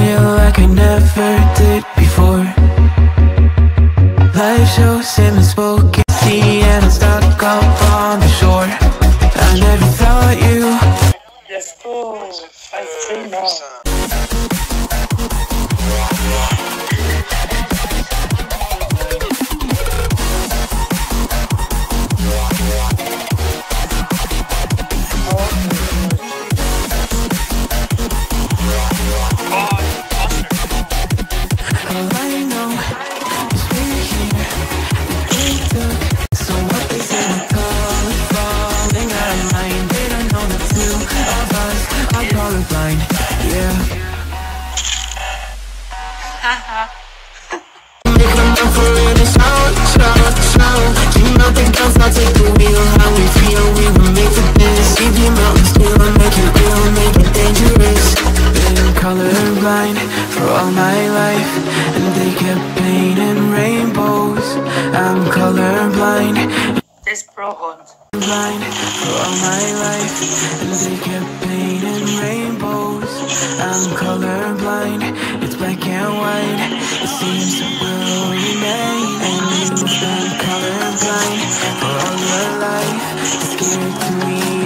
feel like I never did before Life shows him and spoken sea And I'm stuck up on the shore I never thought you Let's go. Oh, I say now. Colorblind for all my life And they kept painting rainbows I'm colorblind This pro blind for all my life And they kept painting rainbows I'm colorblind, it's black and white. It seems it will remain And you've been colorblind. For all your life It's scary to me.